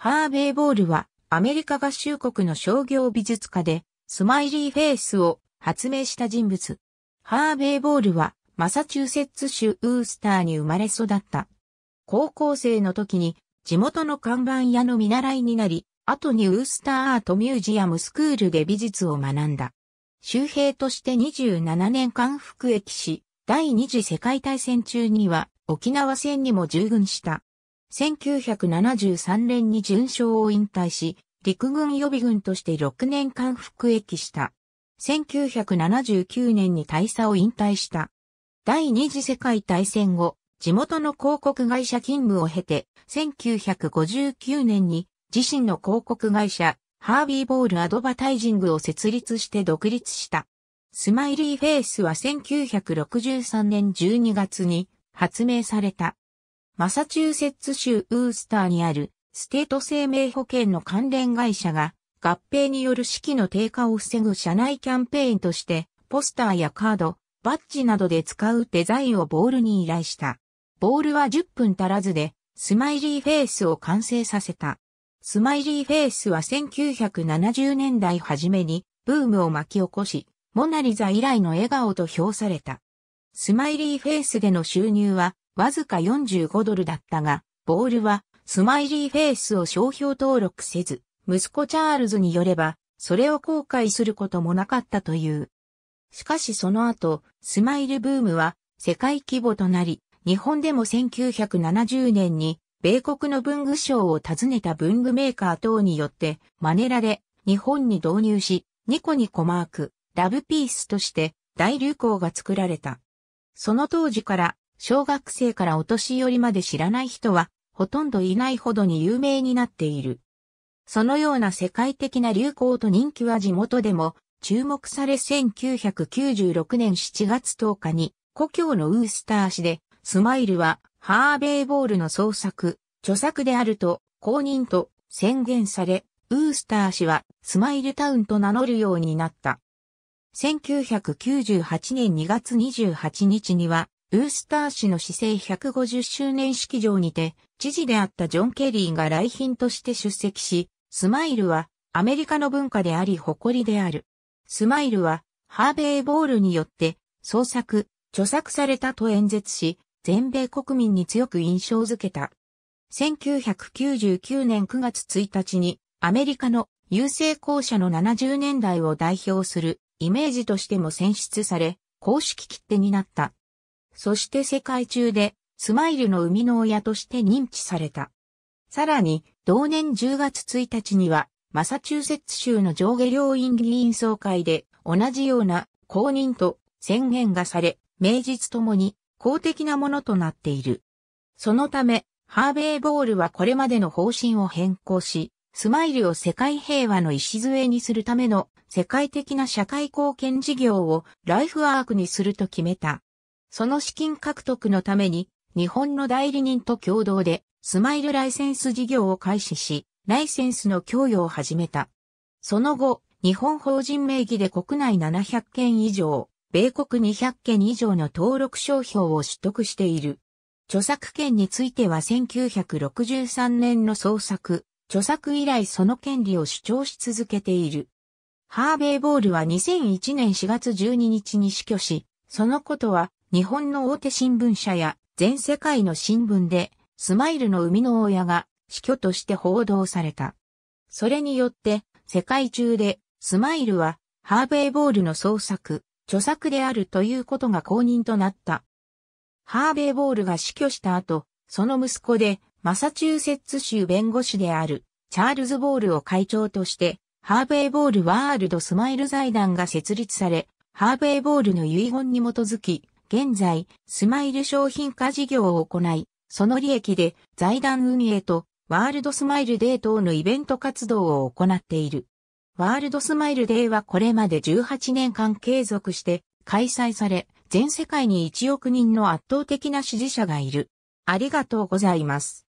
ハーベイ・ボールはアメリカ合衆国の商業美術家でスマイリーフェイスを発明した人物。ハーベイ・ボールはマサチューセッツ州ウースターに生まれ育った。高校生の時に地元の看板屋の見習いになり、後にウースターアートミュージアムスクールで美術を学んだ。州兵として27年間服役し、第二次世界大戦中には沖縄戦にも従軍した。1973年に準将を引退し、陸軍予備軍として6年間服役した。1979年に大佐を引退した。第二次世界大戦後、地元の広告会社勤務を経て、1959年に自身の広告会社、ハービーボールアドバタイジングを設立して独立した。スマイリーフェイスは1963年12月に発明された。マサチューセッツ州ウースターにあるステート生命保険の関連会社が合併による士気の低下を防ぐ社内キャンペーンとしてポスターやカード、バッジなどで使うデザインをボールに依頼した。ボールは10分足らずでスマイリーフェイスを完成させた。スマイリーフェイスは1970年代初めにブームを巻き起こし、モナリザ以来の笑顔と評された。スマイリーフェイスでの収入はわずか45ドルだったが、ボールはスマイリーフェイスを商標登録せず、息子チャールズによれば、それを後悔することもなかったという。しかしその後、スマイルブームは世界規模となり、日本でも1970年に米国の文具商を訪ねた文具メーカー等によって真似られ、日本に導入し、ニコニコマーク、ラブピースとして大流行が作られた。その当時から小学生からお年寄りまで知らない人はほとんどいないほどに有名になっている。そのような世界的な流行と人気は地元でも注目され1996年7月10日に故郷のウースター市でスマイルはハーベイボールの創作、著作であると公認と宣言され、ウースター市はスマイルタウンと名乗るようになった。1998年2月28日にはウースター市の市政150周年式場にて、知事であったジョン・ケリーが来賓として出席し、スマイルはアメリカの文化であり誇りである。スマイルはハーベイ・ボールによって創作、著作されたと演説し、全米国民に強く印象づけた。1999年9月1日にアメリカの郵政公社の70年代を代表するイメージとしても選出され、公式切手になった。そして世界中でスマイルの生みの親として認知された。さらに、同年10月1日には、マサチューセッツ州の上下両院議員総会で同じような公認と宣言がされ、名実ともに公的なものとなっている。そのため、ハーベイボールはこれまでの方針を変更し、スマイルを世界平和の礎にするための世界的な社会貢献事業をライフワークにすると決めた。その資金獲得のために、日本の代理人と共同で、スマイルライセンス事業を開始し、ライセンスの供与を始めた。その後、日本法人名義で国内700件以上、米国200件以上の登録商標を取得している。著作権については1963年の創作、著作以来その権利を主張し続けている。ハーベイボールは2001年4月12日に死去し、そのことは日本の大手新聞社や全世界の新聞でスマイルの生みの親が死去として報道された。それによって世界中でスマイルはハーベイボールの創作、著作であるということが公認となった。ハーベイボールが死去した後、その息子でマサチューセッツ州弁護士であるチャールズ・ボールを会長としてハーベイボールワールドスマイル財団が設立され、ハーベイボールの遺言に基づき、現在、スマイル商品化事業を行い、その利益で財団運営とワールドスマイルデー等のイベント活動を行っている。ワールドスマイルデーはこれまで18年間継続して開催され、全世界に1億人の圧倒的な支持者がいる。ありがとうございます。